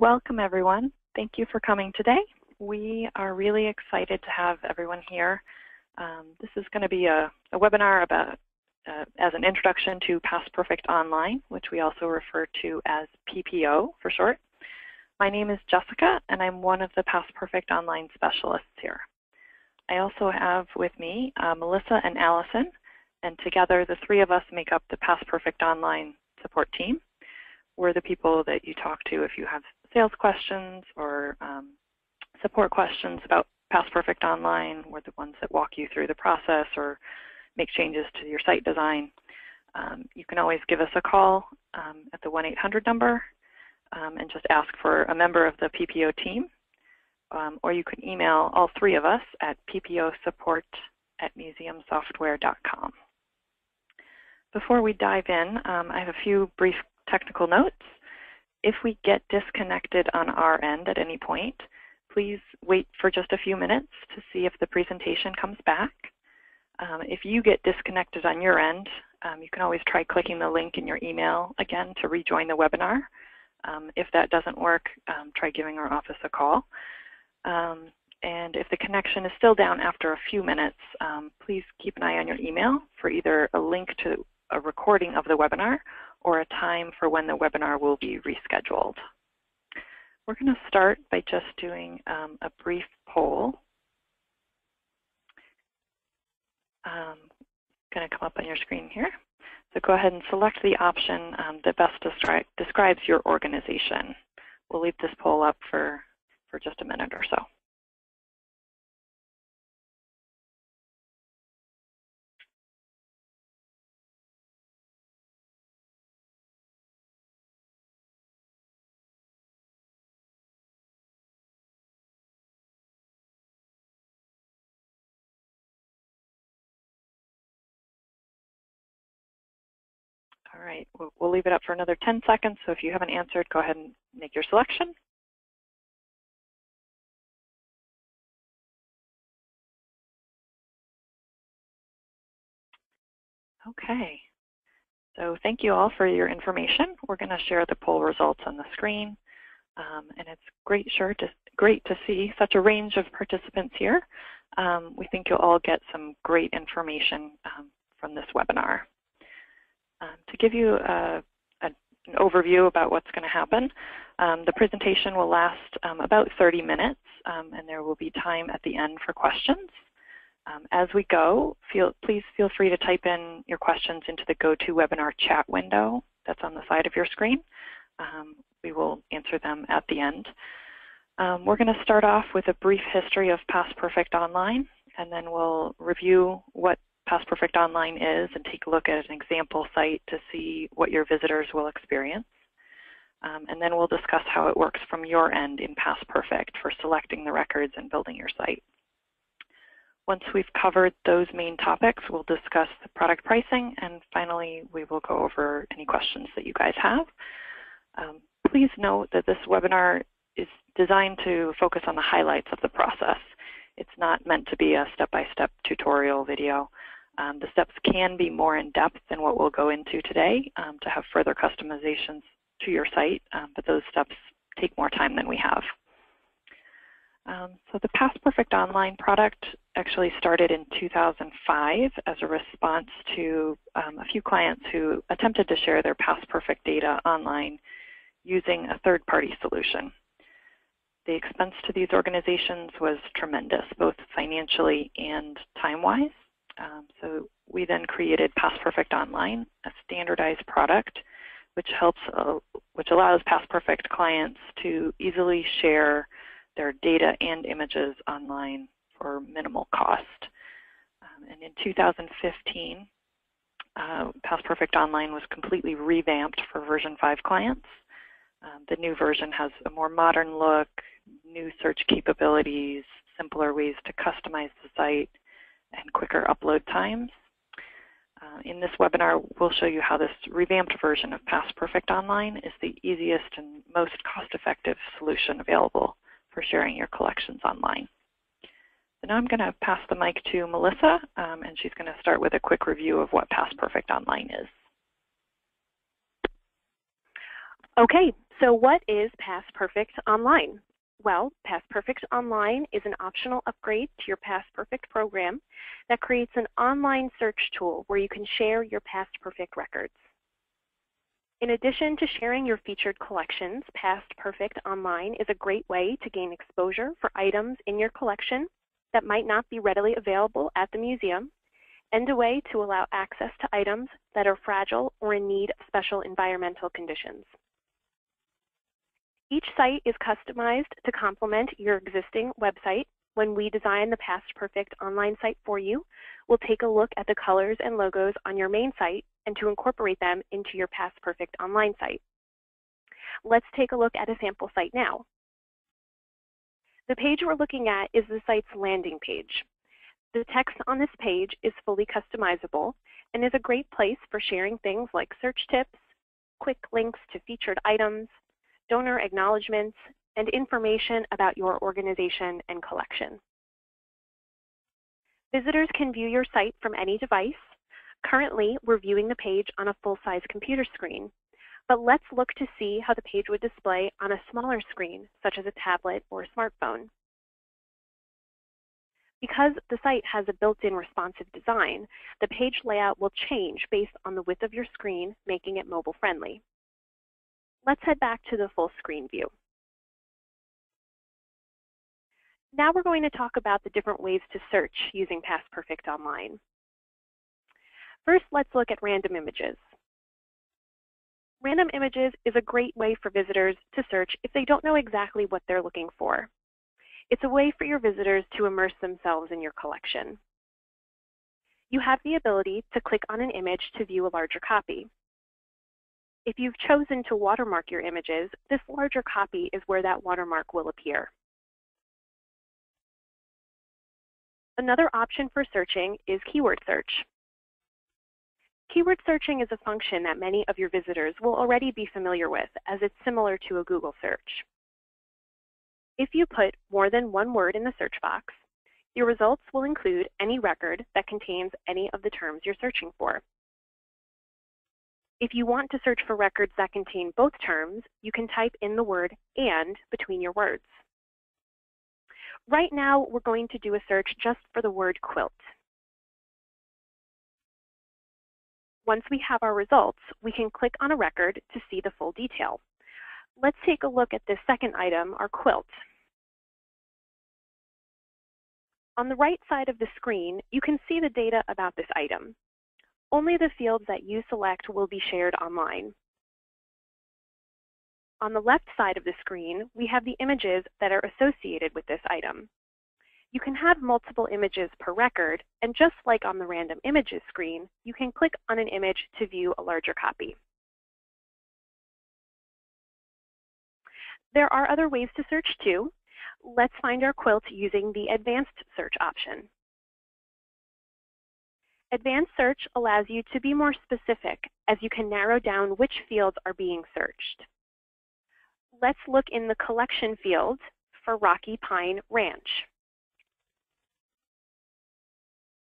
Welcome everyone. Thank you for coming today. We are really excited to have everyone here. Um, this is going to be a, a webinar about uh, as an introduction to PastPerfect Online, which we also refer to as PPO for short. My name is Jessica, and I'm one of the PastPerfect Online specialists here. I also have with me uh, Melissa and Allison, and together the three of us make up the PastPerfect Online support team. We're the people that you talk to if you have sales questions or um, support questions about PastPerfect Online. We're the ones that walk you through the process or make changes to your site design. Um, you can always give us a call um, at the 1-800 number um, and just ask for a member of the PPO team. Um, or you can email all three of us at ppOsupport at museumsoftware.com. Before we dive in, um, I have a few brief technical notes. If we get disconnected on our end at any point, please wait for just a few minutes to see if the presentation comes back. Um, if you get disconnected on your end, um, you can always try clicking the link in your email again to rejoin the webinar. Um, if that doesn't work, um, try giving our office a call. Um, and if the connection is still down after a few minutes, um, please keep an eye on your email for either a link to a recording of the webinar or a time for when the webinar will be rescheduled. We're going to start by just doing um, a brief poll. Um, going to come up on your screen here. So go ahead and select the option um, that best descri describes your organization. We'll leave this poll up for, for just a minute or so. All right, we'll, we'll leave it up for another 10 seconds. So if you haven't answered, go ahead and make your selection. Okay, so thank you all for your information. We're going to share the poll results on the screen. Um, and it's great, sure to, great to see such a range of participants here. Um, we think you'll all get some great information um, from this webinar. Um, to give you a, a, an overview about what's going to happen, um, the presentation will last um, about 30 minutes, um, and there will be time at the end for questions. Um, as we go, feel, please feel free to type in your questions into the GoToWebinar chat window that's on the side of your screen. We will answer them at the end. we're going to start off with a brief history of PastPerfect Online, and then we'll review what PastPerfect Online is and take a look at an example site to see what your visitors will experience. Um, and then we'll discuss how it works from your end in PastPerfect for selecting the records and building your site. Once we've covered those main topics, we'll discuss the product pricing, and finally, we will go over any questions that you guys have. Um, please note that this webinar is designed to focus on the highlights of the process. It's not meant to be a step-by-step -step tutorial video. Um, the steps can be more in depth than what we'll go into today um, to have further customizations to your site, um, but those steps take more time than we have. Um, so the PastPerfect Online product actually started in 2005 as a response to um, a few clients who attempted to share their PastPerfect data online using a third-party solution. The expense to these organizations was tremendous, both financially and time-wise. Um, so we then created PastPerfect Online, a standardized product which helps, uh, which allows PastPerfect clients to easily share their data and images online for minimal cost. Um, and in 2015, uh, PastPerfect Online was completely revamped for version 5 clients. Um, the new version has a more modern look, new search capabilities, simpler ways to customize the site, and quicker upload times. Uh, in this webinar, we'll show you how this revamped version of Past Perfect Online is the easiest and most cost-effective solution available for sharing your collections online. So now I'm going to pass the mic to Melissa, um, and she's going to start with a quick review of what Past Perfect Online is. Okay, So what is Past Perfect Online? Well, PastPerfect Online is an optional upgrade to your PastPerfect program that creates an online search tool where you can share your PastPerfect records. In addition to sharing your featured collections, PastPerfect Online is a great way to gain exposure for items in your collection that might not be readily available at the museum, and a way to allow access to items that are fragile or in need of special environmental conditions. Each site is customized to complement your existing website. When we design the past perfect online site for you, we'll take a look at the colors and logos on your main site and to incorporate them into your past perfect online site. Let's take a look at a sample site now. The page we're looking at is the site's landing page. The text on this page is fully customizable and is a great place for sharing things like search tips, quick links to featured items, donor acknowledgments, and information about your organization and collection. Visitors can view your site from any device. Currently, we're viewing the page on a full-size computer screen, but let's look to see how the page would display on a smaller screen, such as a tablet or a smartphone. Because the site has a built-in responsive design, the page layout will change based on the width of your screen, making it mobile friendly. Let's head back to the full screen view. Now we're going to talk about the different ways to search using Past Perfect Online. First, let's look at random images. Random images is a great way for visitors to search if they don't know exactly what they're looking for. It's a way for your visitors to immerse themselves in your collection. You have the ability to click on an image to view a larger copy. If you've chosen to watermark your images, this larger copy is where that watermark will appear. Another option for searching is keyword search. Keyword searching is a function that many of your visitors will already be familiar with as it's similar to a Google search. If you put more than one word in the search box, your results will include any record that contains any of the terms you're searching for. If you want to search for records that contain both terms, you can type in the word and between your words. Right now, we're going to do a search just for the word quilt. Once we have our results, we can click on a record to see the full detail. Let's take a look at this second item, our quilt. On the right side of the screen, you can see the data about this item. Only the fields that you select will be shared online. On the left side of the screen, we have the images that are associated with this item. You can have multiple images per record, and just like on the Random Images screen, you can click on an image to view a larger copy. There are other ways to search too. Let's find our quilt using the Advanced Search option. Advanced Search allows you to be more specific as you can narrow down which fields are being searched. Let's look in the collection field for Rocky Pine Ranch.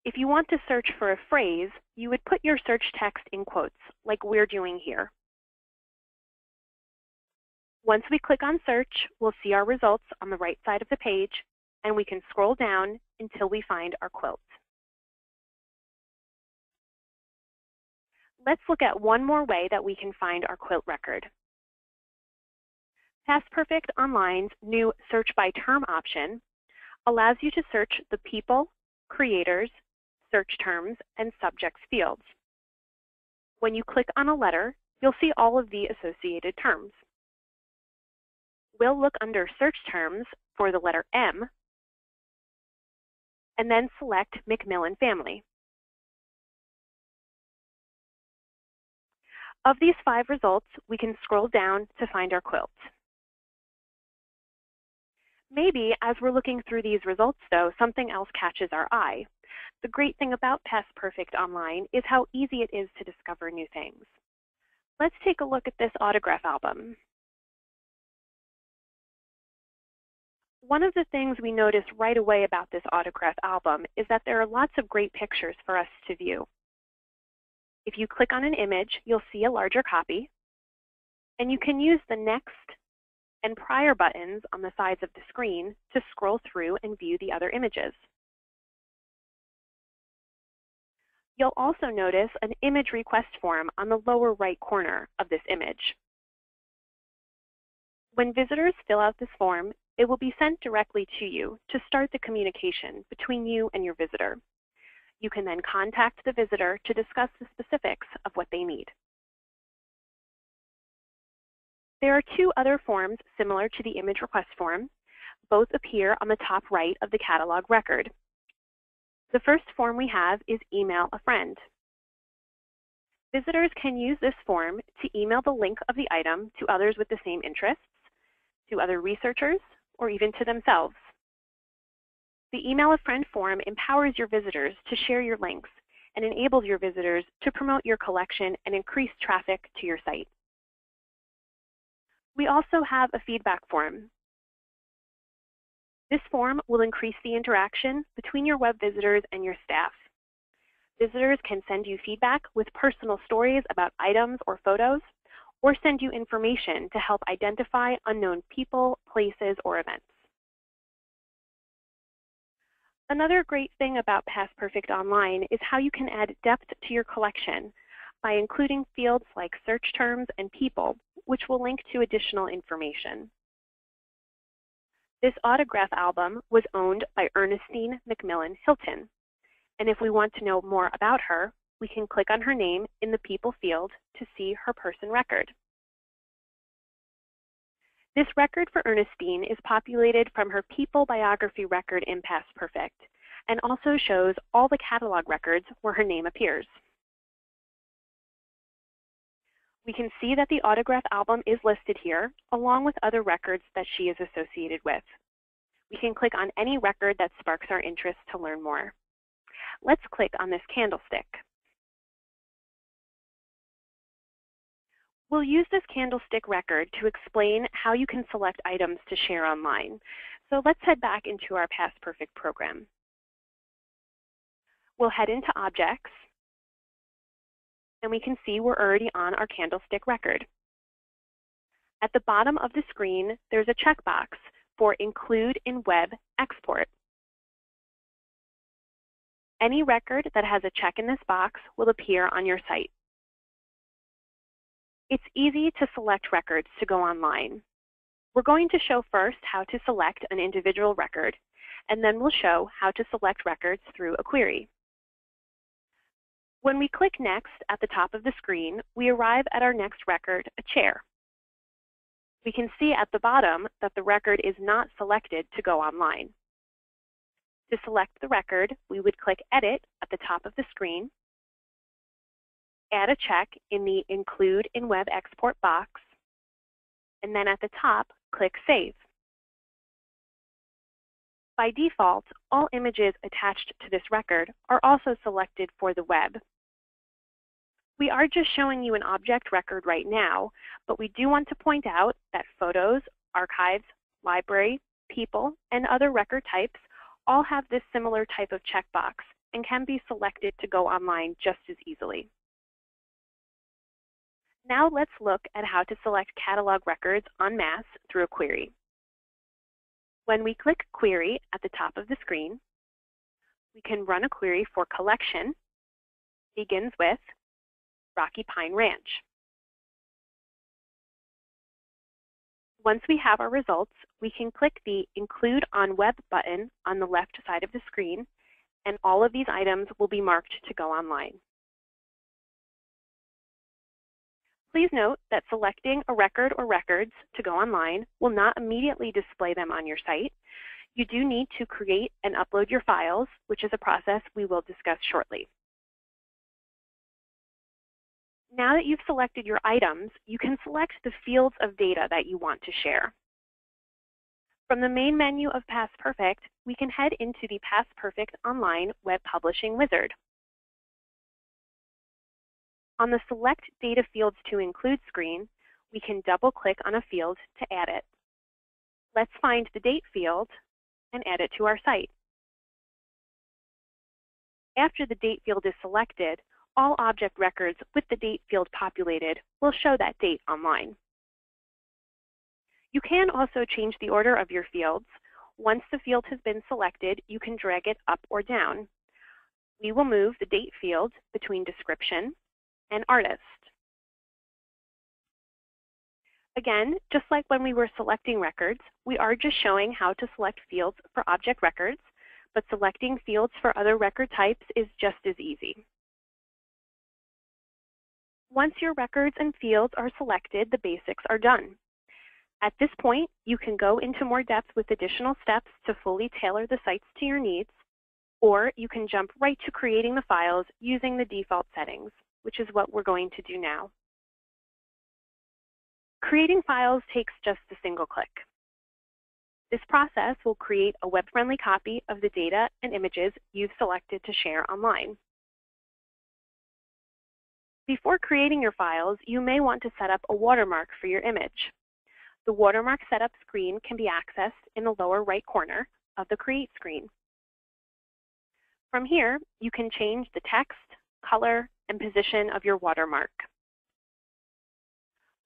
If you want to search for a phrase, you would put your search text in quotes, like we're doing here. Once we click on search, we'll see our results on the right side of the page, and we can scroll down until we find our quilt. Let's look at one more way that we can find our quilt record. PastPerfect Online's new Search by Term option allows you to search the people, creators, search terms, and subjects fields. When you click on a letter, you'll see all of the associated terms. We'll look under Search Terms for the letter M, and then select Macmillan Family. Of these five results, we can scroll down to find our quilt. Maybe as we're looking through these results though, something else catches our eye. The great thing about PastPerfect Online is how easy it is to discover new things. Let's take a look at this autograph album. One of the things we notice right away about this autograph album is that there are lots of great pictures for us to view. If you click on an image, you'll see a larger copy. And you can use the next and prior buttons on the sides of the screen to scroll through and view the other images. You'll also notice an image request form on the lower right corner of this image. When visitors fill out this form, it will be sent directly to you to start the communication between you and your visitor. You can then contact the visitor to discuss the specifics of what they need. There are two other forms similar to the image request form. Both appear on the top right of the catalog record. The first form we have is Email a Friend. Visitors can use this form to email the link of the item to others with the same interests, to other researchers, or even to themselves. The Email a Friend form empowers your visitors to share your links and enables your visitors to promote your collection and increase traffic to your site. We also have a feedback form. This form will increase the interaction between your web visitors and your staff. Visitors can send you feedback with personal stories about items or photos, or send you information to help identify unknown people, places, or events. Another great thing about PastPerfect Online is how you can add depth to your collection by including fields like search terms and people, which will link to additional information. This autograph album was owned by Ernestine McMillan Hilton, and if we want to know more about her, we can click on her name in the People field to see her person record. This record for Ernestine is populated from her People biography record in PastPerfect and also shows all the catalog records where her name appears. We can see that the autograph album is listed here, along with other records that she is associated with. We can click on any record that sparks our interest to learn more. Let's click on this candlestick. We'll use this candlestick record to explain how you can select items to share online. So let's head back into our Past Perfect program. We'll head into Objects, and we can see we're already on our candlestick record. At the bottom of the screen, there's a checkbox for Include in Web Export. Any record that has a check in this box will appear on your site. It's easy to select records to go online. We're going to show first how to select an individual record, and then we'll show how to select records through a query. When we click Next at the top of the screen, we arrive at our next record, a chair. We can see at the bottom that the record is not selected to go online. To select the record, we would click Edit at the top of the screen add a check in the Include in Web Export box, and then at the top, click Save. By default, all images attached to this record are also selected for the web. We are just showing you an object record right now, but we do want to point out that photos, archives, library, people, and other record types all have this similar type of checkbox and can be selected to go online just as easily. Now let's look at how to select catalog records en masse through a query. When we click Query at the top of the screen, we can run a query for collection, begins with Rocky Pine Ranch. Once we have our results, we can click the Include on Web button on the left side of the screen, and all of these items will be marked to go online. Please note that selecting a record or records to go online will not immediately display them on your site. You do need to create and upload your files, which is a process we will discuss shortly. Now that you've selected your items, you can select the fields of data that you want to share. From the main menu of PastPerfect, we can head into the PastPerfect Online Web Publishing Wizard. On the Select Data Fields to Include screen, we can double-click on a field to add it. Let's find the date field and add it to our site. After the date field is selected, all object records with the date field populated will show that date online. You can also change the order of your fields. Once the field has been selected, you can drag it up or down. We will move the date field between description and artist. Again, just like when we were selecting records, we are just showing how to select fields for object records, but selecting fields for other record types is just as easy. Once your records and fields are selected, the basics are done. At this point, you can go into more depth with additional steps to fully tailor the sites to your needs, or you can jump right to creating the files using the default settings, which is what we're going to do now. Creating files takes just a single click. This process will create a web-friendly copy of the data and images you've selected to share online. Before creating your files, you may want to set up a watermark for your image. The watermark setup screen can be accessed in the lower right corner of the Create screen. From here, you can change the text, color, and position of your watermark.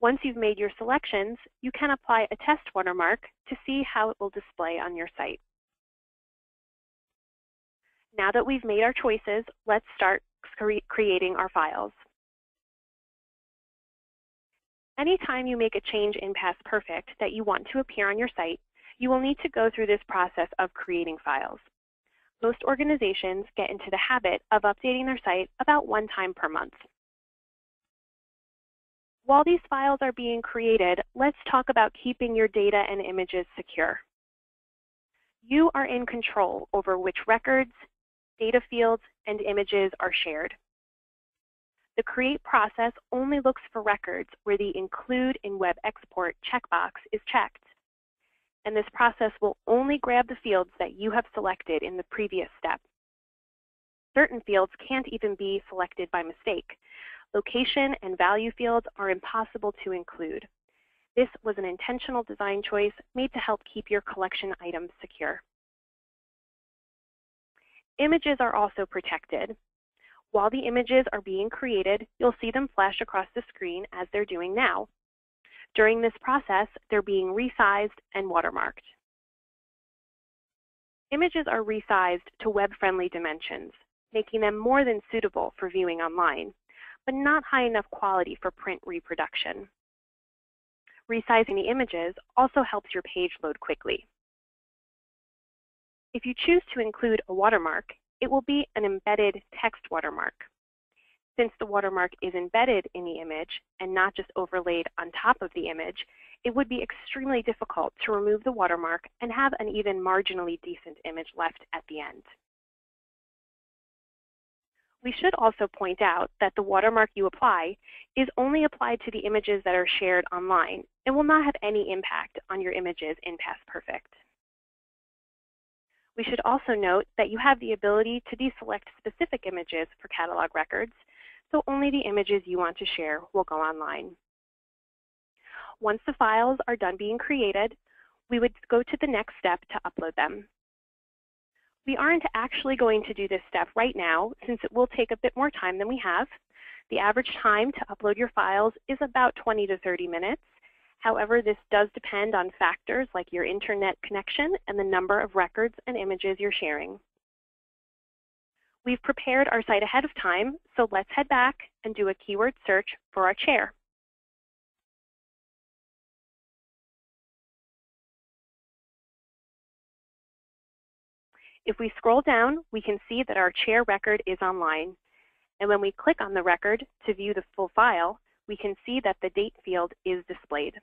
Once you've made your selections, you can apply a test watermark to see how it will display on your site. Now that we've made our choices, let's start cre creating our files. Anytime you make a change in PastPerfect that you want to appear on your site, you will need to go through this process of creating files. Most organizations get into the habit of updating their site about one time per month. While these files are being created, let's talk about keeping your data and images secure. You are in control over which records, data fields, and images are shared. The create process only looks for records where the include in web export checkbox is checked. And this process will only grab the fields that you have selected in the previous step. Certain fields can't even be selected by mistake. Location and value fields are impossible to include. This was an intentional design choice made to help keep your collection items secure. Images are also protected. While the images are being created, you'll see them flash across the screen as they're doing now. During this process, they're being resized and watermarked. Images are resized to web-friendly dimensions, making them more than suitable for viewing online, but not high enough quality for print reproduction. Resizing the images also helps your page load quickly. If you choose to include a watermark, it will be an embedded text watermark. Since the watermark is embedded in the image and not just overlaid on top of the image, it would be extremely difficult to remove the watermark and have an even marginally decent image left at the end. We should also point out that the watermark you apply is only applied to the images that are shared online and will not have any impact on your images in PastPerfect. We should also note that you have the ability to deselect specific images for catalog records, so only the images you want to share will go online. Once the files are done being created, we would go to the next step to upload them. We aren't actually going to do this step right now since it will take a bit more time than we have. The average time to upload your files is about 20 to 30 minutes, However, this does depend on factors like your internet connection and the number of records and images you're sharing. We've prepared our site ahead of time, so let's head back and do a keyword search for our chair. If we scroll down, we can see that our chair record is online. And when we click on the record to view the full file, we can see that the date field is displayed.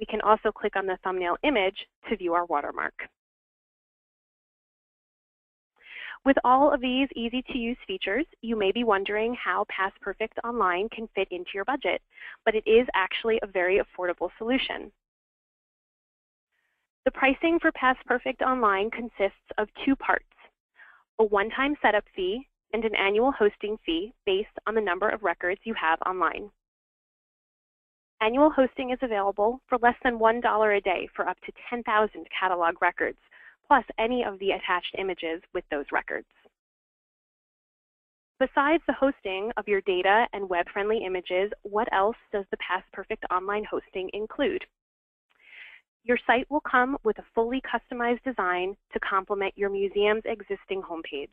We can also click on the thumbnail image to view our watermark. With all of these easy-to-use features, you may be wondering how PastPerfect Online can fit into your budget, but it is actually a very affordable solution. The pricing for PastPerfect Online consists of two parts, a one-time setup fee and an annual hosting fee based on the number of records you have online. Annual hosting is available for less than $1 a day for up to 10,000 catalog records, plus any of the attached images with those records. Besides the hosting of your data and web-friendly images, what else does the PastPerfect online hosting include? Your site will come with a fully customized design to complement your museum's existing homepage.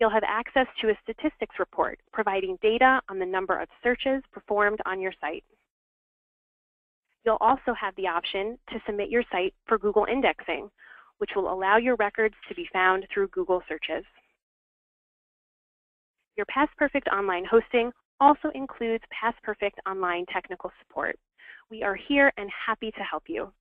You'll have access to a statistics report providing data on the number of searches performed on your site. You'll also have the option to submit your site for Google indexing, which will allow your records to be found through Google searches. Your PastPerfect Online hosting also includes PastPerfect Online technical support. We are here and happy to help you.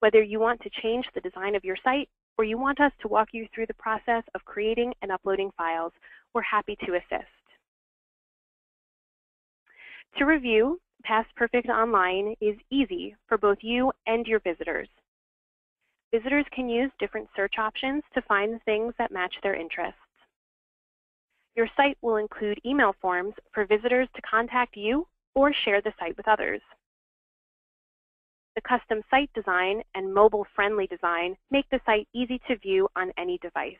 Whether you want to change the design of your site or you want us to walk you through the process of creating and uploading files, we're happy to assist. To review, PastPerfect Online is easy for both you and your visitors. Visitors can use different search options to find things that match their interests. Your site will include email forms for visitors to contact you or share the site with others. The custom site design and mobile-friendly design make the site easy to view on any device.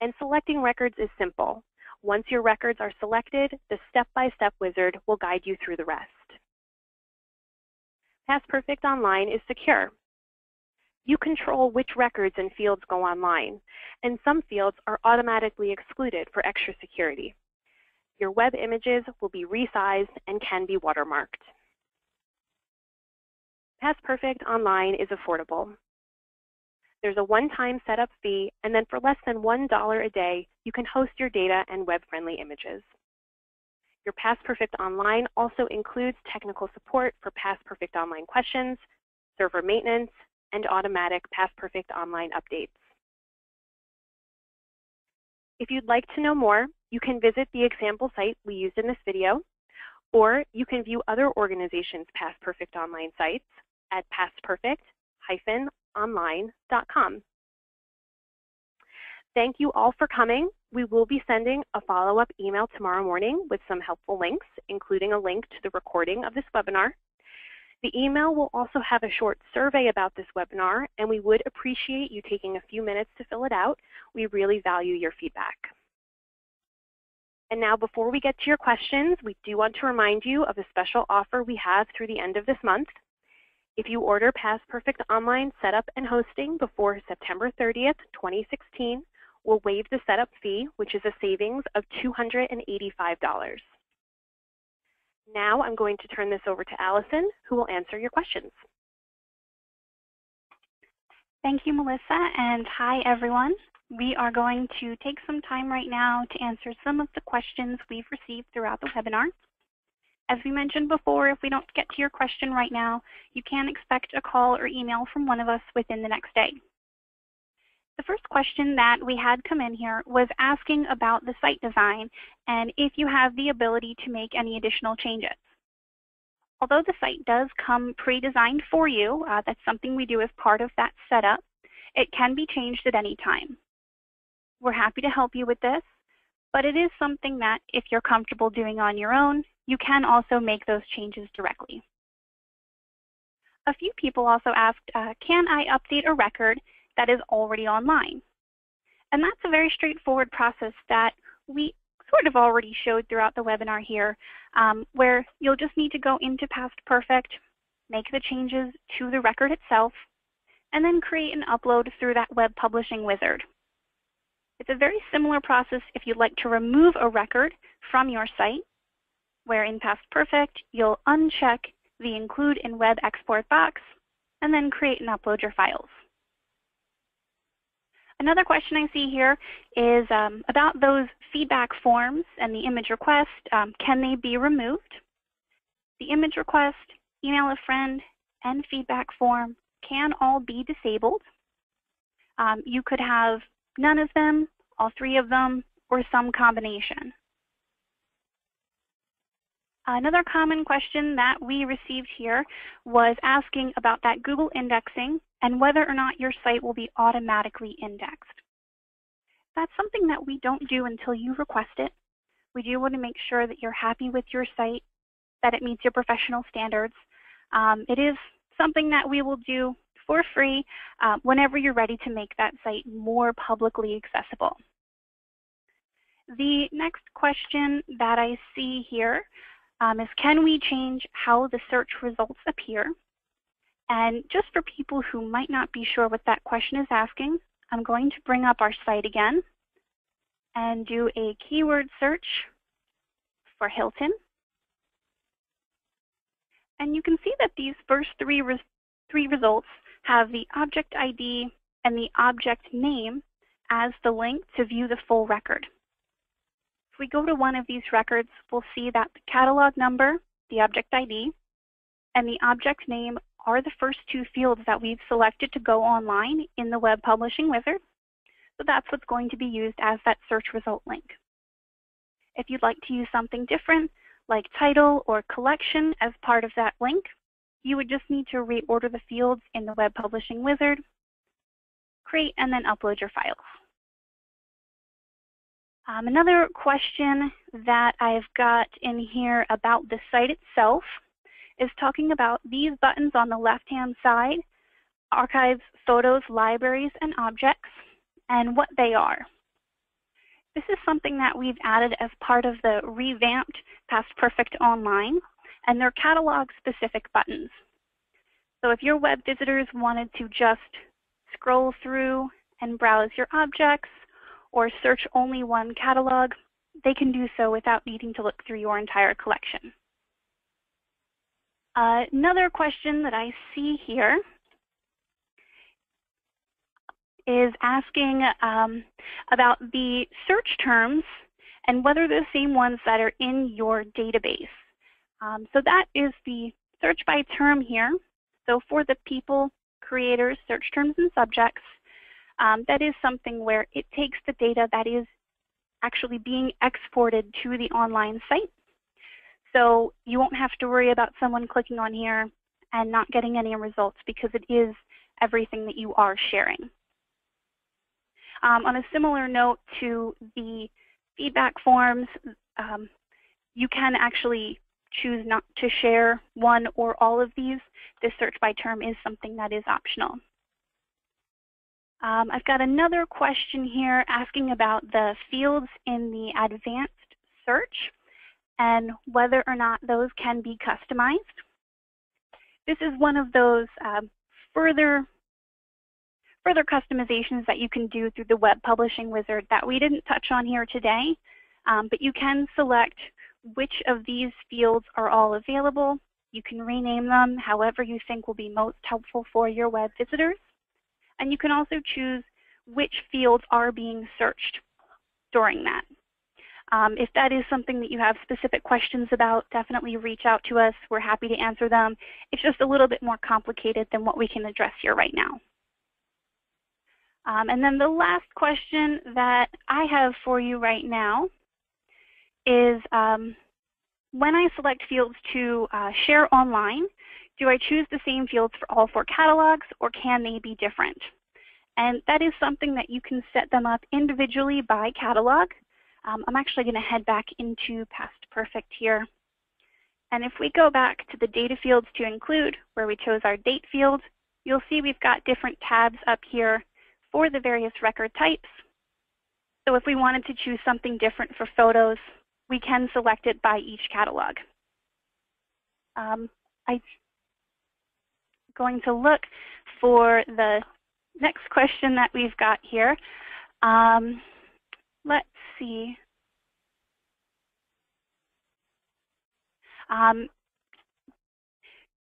And selecting records is simple. Once your records are selected, the step-by-step -step wizard will guide you through the rest. PastPerfect Online is secure. You control which records and fields go online, and some fields are automatically excluded for extra security. Your web images will be resized and can be watermarked. PastPerfect Online is affordable. There's a one-time setup fee, and then for less than $1 a day, you can host your data and web-friendly images. Your PastPerfect Online also includes technical support for PastPerfect Online questions, server maintenance, and automatic PastPerfect Online updates. If you'd like to know more, you can visit the example site we used in this video, or you can view other organizations' PastPerfect Online sites at pastperfect-online.com. Thank you all for coming. We will be sending a follow-up email tomorrow morning with some helpful links, including a link to the recording of this webinar. The email will also have a short survey about this webinar, and we would appreciate you taking a few minutes to fill it out. We really value your feedback. And now before we get to your questions, we do want to remind you of a special offer we have through the end of this month. If you order PastPerfect Online setup and hosting before September 30th, 2016, we'll waive the setup fee, which is a savings of $285. Now I'm going to turn this over to Allison, who will answer your questions. Thank you, Melissa, and hi, everyone. We are going to take some time right now to answer some of the questions we've received throughout the webinar. As we mentioned before, if we don't get to your question right now, you can expect a call or email from one of us within the next day. The first question that we had come in here was asking about the site design and if you have the ability to make any additional changes. Although the site does come pre-designed for you, uh, that's something we do as part of that setup, it can be changed at any time. We're happy to help you with this, but it is something that if you're comfortable doing on your own, you can also make those changes directly. A few people also asked, uh, can I update a record that is already online? And that's a very straightforward process that we sort of already showed throughout the webinar here, um, where you'll just need to go into Past Perfect, make the changes to the record itself, and then create an upload through that web publishing wizard. It's a very similar process if you'd like to remove a record from your site where in Past Perfect, you'll uncheck the Include in Web Export box, and then create and upload your files. Another question I see here is um, about those feedback forms and the image request. Um, can they be removed? The image request, email a friend, and feedback form can all be disabled. Um, you could have none of them, all three of them, or some combination. Another common question that we received here was asking about that Google indexing and whether or not your site will be automatically indexed. That's something that we don't do until you request it. We do want to make sure that you're happy with your site, that it meets your professional standards. Um, it is something that we will do for free uh, whenever you're ready to make that site more publicly accessible. The next question that I see here um, is can we change how the search results appear? And just for people who might not be sure what that question is asking, I'm going to bring up our site again and do a keyword search for Hilton. And you can see that these first three, res three results have the object ID and the object name as the link to view the full record. If we go to one of these records, we'll see that the catalog number, the object ID, and the object name are the first two fields that we've selected to go online in the web publishing wizard. So that's what's going to be used as that search result link. If you'd like to use something different, like title or collection as part of that link, you would just need to reorder the fields in the web publishing wizard, create and then upload your files. Um, another question that I've got in here about the site itself is talking about these buttons on the left-hand side, archives, photos, libraries, and objects, and what they are. This is something that we've added as part of the revamped Past Perfect Online, and they're catalog-specific buttons. So if your web visitors wanted to just scroll through and browse your objects, or search only one catalog, they can do so without needing to look through your entire collection. Uh, another question that I see here is asking um, about the search terms and whether they're the same ones that are in your database. Um, so that is the search by term here. So for the people, creators, search terms, and subjects, um, that is something where it takes the data that is actually being exported to the online site so you won't have to worry about someone clicking on here and not getting any results because it is everything that you are sharing. Um, on a similar note to the feedback forms, um, you can actually choose not to share one or all of these. This search by term is something that is optional. Um, I've got another question here asking about the fields in the advanced search and whether or not those can be customized. This is one of those um, further further customizations that you can do through the web publishing wizard that we didn't touch on here today, um, but you can select which of these fields are all available. You can rename them however you think will be most helpful for your web visitors. And you can also choose which fields are being searched during that. Um, if that is something that you have specific questions about, definitely reach out to us. We're happy to answer them. It's just a little bit more complicated than what we can address here right now. Um, and then the last question that I have for you right now is um, when I select fields to uh, share online, do I choose the same fields for all four catalogs or can they be different? And that is something that you can set them up individually by catalog. Um, I'm actually going to head back into Past Perfect here. And if we go back to the data fields to include, where we chose our date field, you'll see we've got different tabs up here for the various record types. So if we wanted to choose something different for photos, we can select it by each catalog. Um, I'm going to look for the next question that we've got here. Um, let's see. Um,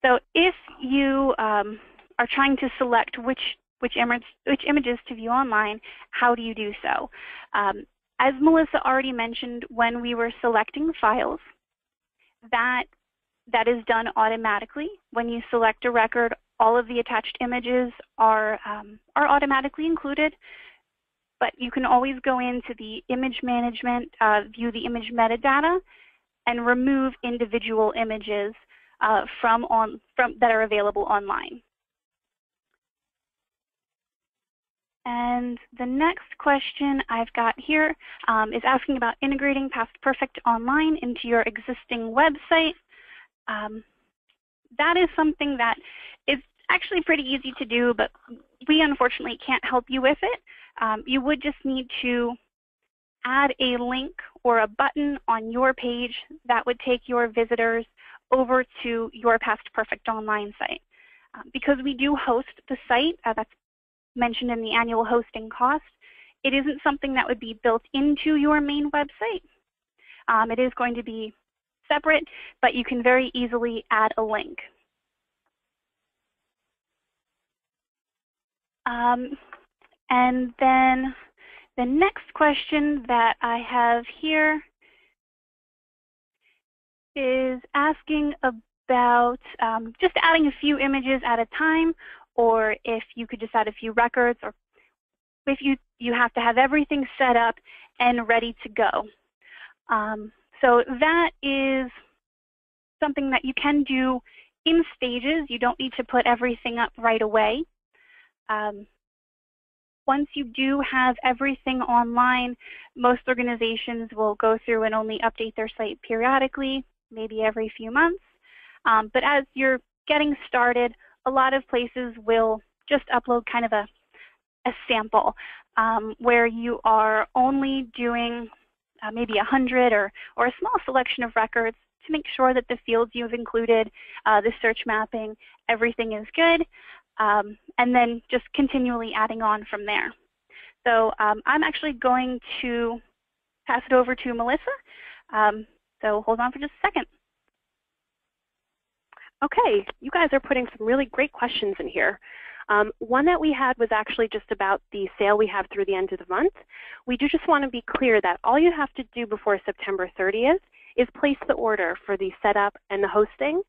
so if you um, are trying to select which which, which images to view online, how do you do so? As Melissa already mentioned when we were selecting files, that that is done automatically. When you select a record, all of the attached images are, um, are automatically included but you can always go into the image management, uh, view the image metadata, and remove individual images uh, from on from that are available online. And the next question I've got here um, is asking about integrating Past Perfect Online into your existing website. Um, that is something that is actually pretty easy to do, but we unfortunately can't help you with it um, you would just need to add a link or a button on your page that would take your visitors over to your Past Perfect online site. Uh, because we do host the site, uh, that's mentioned in the annual hosting cost, it isn't something that would be built into your main website. Um, it is going to be separate, but you can very easily add a link. Um, and then the next question that I have here is asking about um, just adding a few images at a time, or if you could just add a few records, or if you, you have to have everything set up and ready to go. Um, so that is something that you can do in stages. You don't need to put everything up right away. Um, once you do have everything online, most organizations will go through and only update their site periodically, maybe every few months. Um, but as you're getting started, a lot of places will just upload kind of a, a sample um, where you are only doing uh, maybe 100 or, or a small selection of records to make sure that the fields you've included, uh, the search mapping, everything is good, um, and then just continually adding on from there. So um, I'm actually going to pass it over to Melissa. Um, so hold on for just a second. Okay, you guys are putting some really great questions in here. Um, one that we had was actually just about the sale we have through the end of the month. We do just want to be clear that all you have to do before September 30th is place the order for the setup and the hosting.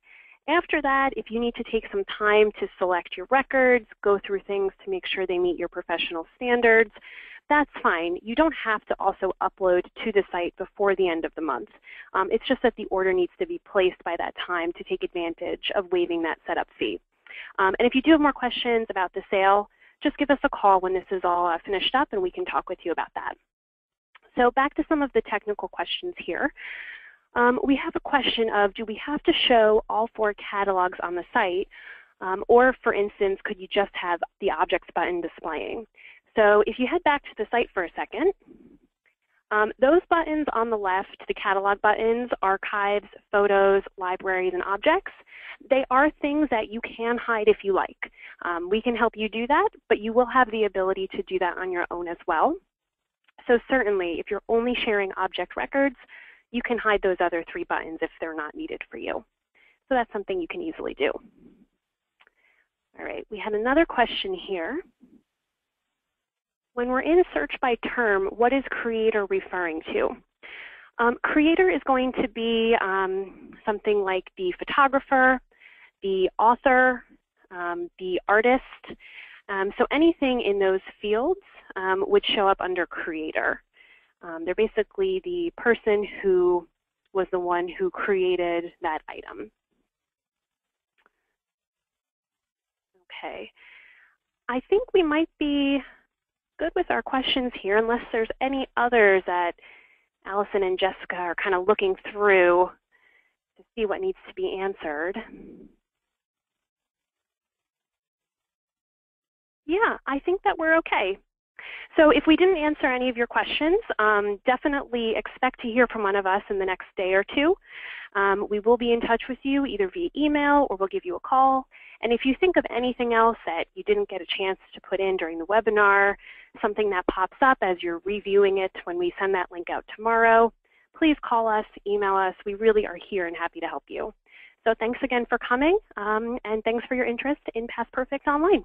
After that, if you need to take some time to select your records, go through things to make sure they meet your professional standards, that's fine. You don't have to also upload to the site before the end of the month. Um, it's just that the order needs to be placed by that time to take advantage of waiving that setup fee. Um, and if you do have more questions about the sale, just give us a call when this is all uh, finished up and we can talk with you about that. So back to some of the technical questions here. Um, we have a question of do we have to show all four catalogs on the site um, or for instance could you just have the objects button displaying? So if you head back to the site for a second, um, those buttons on the left, the catalog buttons, archives, photos, libraries, and objects, they are things that you can hide if you like. Um, we can help you do that, but you will have the ability to do that on your own as well. So certainly, if you're only sharing object records, you can hide those other three buttons if they're not needed for you. So that's something you can easily do. All right, we had another question here. When we're in search by term, what is creator referring to? Um, creator is going to be um, something like the photographer, the author, um, the artist. Um, so anything in those fields um, would show up under creator. Um, they're basically the person who was the one who created that item. Okay. I think we might be good with our questions here unless there's any others that Allison and Jessica are kind of looking through to see what needs to be answered. Yeah, I think that we're okay. So if we didn't answer any of your questions, um, definitely expect to hear from one of us in the next day or two. Um, we will be in touch with you either via email or we'll give you a call. And if you think of anything else that you didn't get a chance to put in during the webinar, something that pops up as you're reviewing it when we send that link out tomorrow, please call us, email us. We really are here and happy to help you. So thanks again for coming, um, and thanks for your interest in PastPerfect Online.